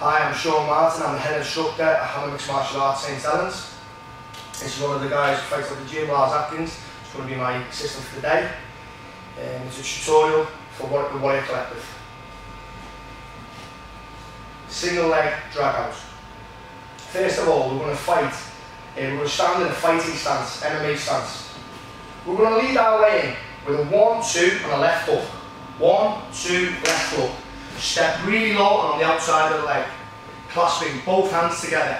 Hi, I'm Sean Martin. I'm the head instructor at HAMMA Mixed Martial Arts St Helens. This is one of the guys who fights at the gym, Lars Atkins. It's going to be my assistant for the day. Um, it's a tutorial for what, the Warrior Collective. Single leg drag out. First of all, we're going to fight. Uh, we're going to stand in a fighting stance, MMA stance. We're going to lead our way in with a one, two, and a left hook. One, two, left hook. Step really low on the outside of the leg. Clasping both hands together.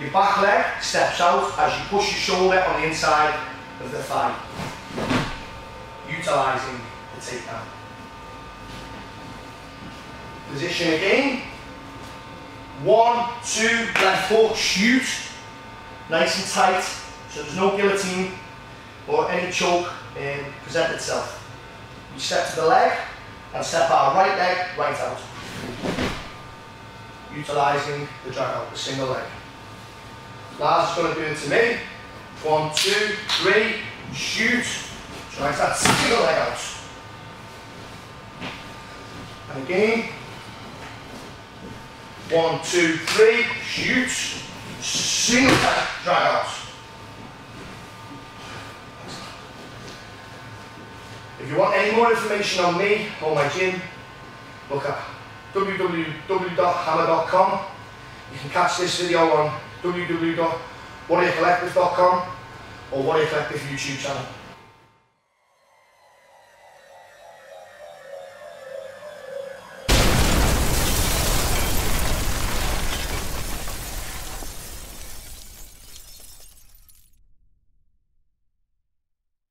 Your back leg steps out as you push your shoulder on the inside of the thigh. Utilising the takedown. Position again. One, two, left hook, shoot. Nice and tight, so there's no guillotine or any choke um, present itself. You step to the leg and step our right leg right out. Utilising the drag out, the single leg. Lars is going to do it to me. One, two, three, shoot. Try that single leg out. And again. One, two, three, shoot. Single leg drag out. If you want any more information on me or my gym, look at www.hamma.com. You can catch this video on www.warriorcollective.com or Warrior Collective YouTube channel.